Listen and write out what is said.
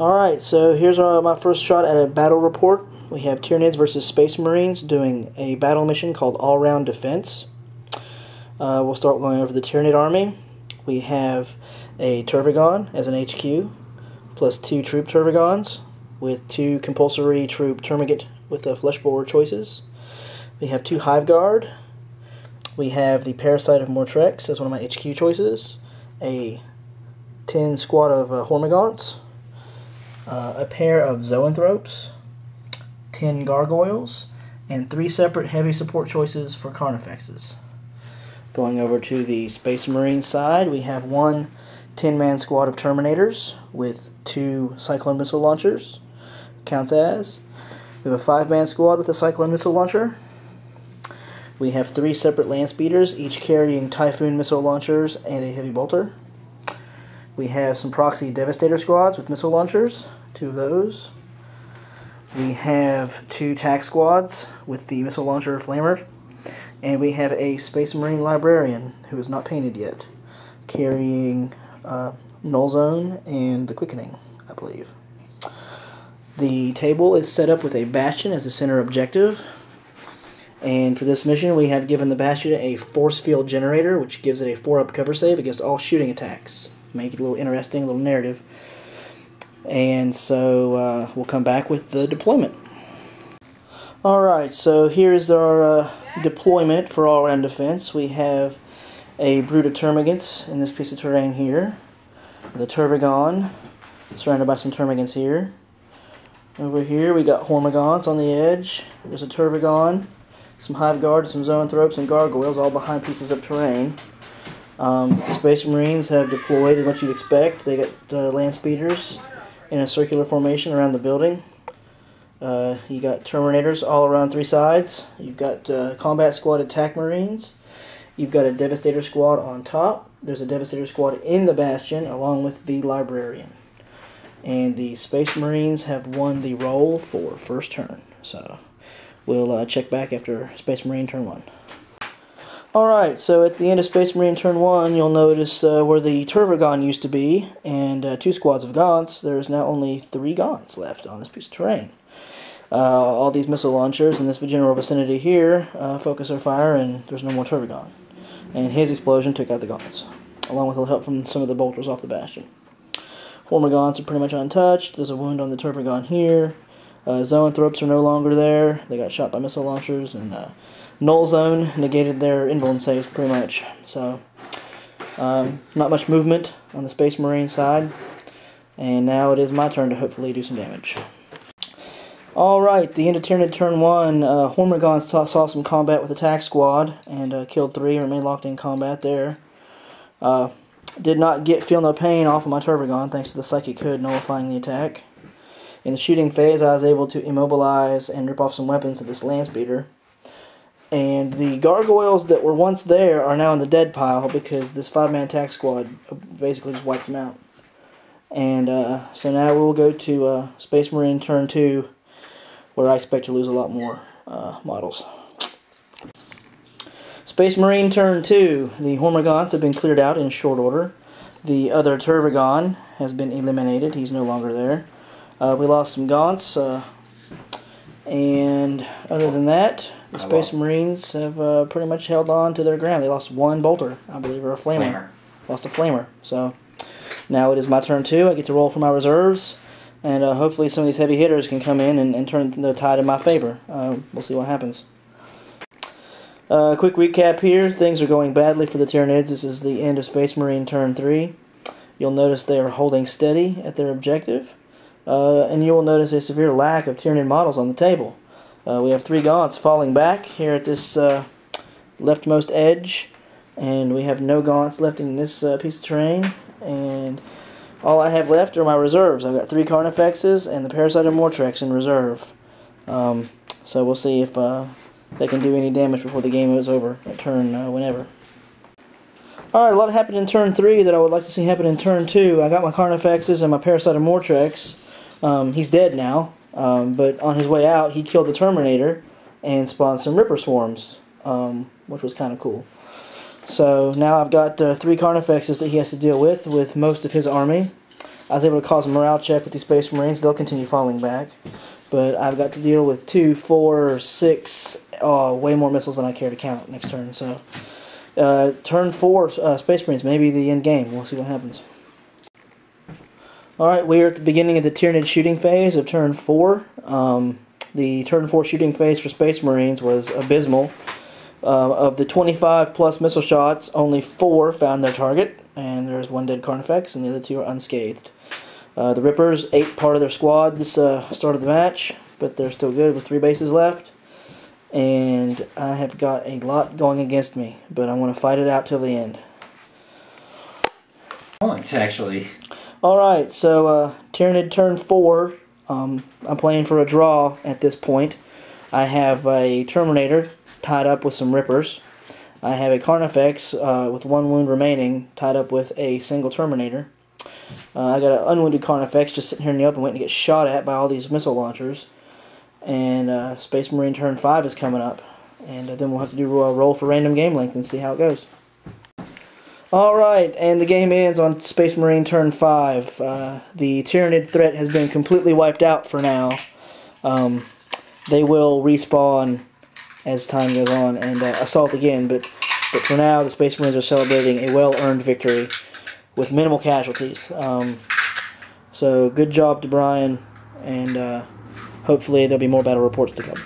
Alright, so here's uh, my first shot at a battle report. We have Tyranids versus Space Marines doing a battle mission called All Round Defense. Uh, we'll start going over the Tyranid army. We have a Tervigon as an HQ, plus two troop Tervigons, with two compulsory troop Termagant with the Fleshborer choices. We have two Hive Guard. We have the Parasite of Mortrex as one of my HQ choices. A 10 squad of uh, Hormagaunts uh, a pair of zoanthropes, 10 gargoyles, and three separate heavy support choices for carnifexes. Going over to the Space Marine side, we have one 10 man squad of Terminators with two Cyclone missile launchers. Counts as. We have a five man squad with a Cyclone missile launcher. We have three separate land speeders, each carrying Typhoon missile launchers and a heavy bolter. We have some proxy Devastator squads with missile launchers, two of those. We have two TAC squads with the missile launcher Flamer. And we have a Space Marine Librarian who is not painted yet, carrying uh, Null Zone and the Quickening, I believe. The table is set up with a Bastion as the center objective. And for this mission, we have given the Bastion a force field generator, which gives it a 4 up cover save against all shooting attacks make it a little interesting, a little narrative. And so uh, we'll come back with the deployment. Alright, so here's our uh, deployment for all around defense. We have a brood of termagants in this piece of terrain here. The Tervigon, surrounded by some termagants here. Over here we got Hormagaunts on the edge. There's a Tervigon, some Hive Guards, some Zoanthropes, and Gargoyles all behind pieces of terrain. Um, Space Marines have deployed in what you'd expect. They got uh, land speeders in a circular formation around the building. Uh, you got Terminators all around three sides. You've got uh, Combat Squad Attack Marines. You've got a Devastator Squad on top. There's a Devastator Squad in the Bastion along with the Librarian. And the Space Marines have won the roll for first turn. So we'll uh, check back after Space Marine turn one. Alright, so at the end of Space Marine Turn 1, you'll notice uh, where the Tervigon used to be, and uh, two squads of Gaunts, there's now only three Gaunts left on this piece of terrain. Uh, all these missile launchers in this general vicinity here uh, focus their fire, and there's no more Tervigon. And his explosion took out the Gaunts, along with a help from some of the bolters off the Bastion. Hormagaunts are pretty much untouched. There's a wound on the Tervigon here. Uh, Zoanthropes are no longer there. They got shot by missile launchers, and uh, null zone negated their invuln saves pretty much. So um, not much movement on the Space Marine side. And now it is my turn to hopefully do some damage. Alright, the end of turn turn 1, uh, Hormagaun saw, saw, some combat with attack squad and uh, killed 3, remained locked in combat there. Uh, did not get Feel No Pain off of my Tervigon thanks to the Psychic Hood nullifying the attack. In the shooting phase, I was able to immobilize and rip off some weapons of this land speeder. And the gargoyles that were once there are now in the dead pile because this five-man attack squad basically just wiped them out. And uh, so now we'll go to uh, Space Marine Turn 2, where I expect to lose a lot more uh, models. Space Marine Turn 2, the Hormagaunts have been cleared out in short order. The other Tervigon has been eliminated, he's no longer there. Uh, we lost some Gaunts, uh, and other than that, the Space Marines have uh, pretty much held on to their ground. They lost one bolter, I believe, or a flamer. flamer. Lost a flamer. So now it is my turn too. I get to roll for my reserves, and uh, hopefully some of these heavy hitters can come in and, and turn the tide in my favor. Uh, we'll see what happens. Uh, quick recap here. Things are going badly for the Tyranids. This is the end of Space Marine turn 3. You'll notice they are holding steady at their objective. Uh, and you will notice a severe lack of Tyranid models on the table. Uh, we have three gaunts falling back here at this uh, leftmost edge, and we have no gaunts left in this uh, piece of terrain. And all I have left are my reserves. I've got three Carnifexes and the Parasite of Mortrex in reserve. Um, so we'll see if uh, they can do any damage before the game is over at turn uh, whenever. Alright, a lot happened in turn 3 that I would like to see happen in turn 2. I got my Carnifexes and my Parasite of Mortrex. Um, he's dead now. Um, but on his way out, he killed the Terminator and spawned some Ripper Swarms, um, which was kind of cool. So now I've got uh, three Carnifexes that he has to deal with, with most of his army. I was able to cause a morale check with these Space Marines. They'll continue falling back. But I've got to deal with two, four, six, oh, way more missiles than I care to count next turn. So, uh, turn four, uh, Space Marines, maybe the end game. We'll see what happens. Alright, we are at the beginning of the Tyranid shooting phase of turn four. Um, the turn four shooting phase for Space Marines was abysmal. Uh, of the 25 plus missile shots, only four found their target, and there's one dead Carnifex, and the other two are unscathed. Uh, the Rippers ate part of their squad this uh, start of the match, but they're still good with three bases left. And I have got a lot going against me, but I want to fight it out till the end. Point, actually. Alright, so uh, Tyranid turn 4. Um, I'm playing for a draw at this point. I have a Terminator tied up with some Rippers. I have a Carnifex uh, with one wound remaining tied up with a single Terminator. Uh, I got an unwounded Carnifex just sitting here in the open waiting to get shot at by all these missile launchers. And uh, Space Marine turn 5 is coming up. And uh, then we'll have to do a roll for random game length and see how it goes. Alright, and the game ends on Space Marine turn 5. Uh, the Tyranid threat has been completely wiped out for now. Um, they will respawn as time goes on and uh, assault again, but, but for now the Space Marines are celebrating a well-earned victory with minimal casualties. Um, so good job to Brian, and uh, hopefully there'll be more battle reports to come.